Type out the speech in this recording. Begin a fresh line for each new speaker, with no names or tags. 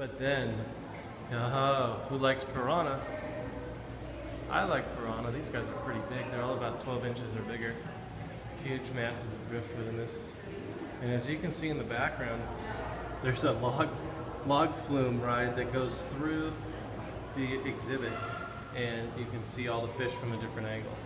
But then, uh, who likes piranha? I like piranha. These guys are pretty big. They're all about 12 inches or bigger. Huge masses of driftwood in this. And as you can see in the background, there's a log log flume ride that goes through the exhibit and you can see all the fish from a different angle.